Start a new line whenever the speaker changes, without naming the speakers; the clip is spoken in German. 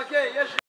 Okay, yes.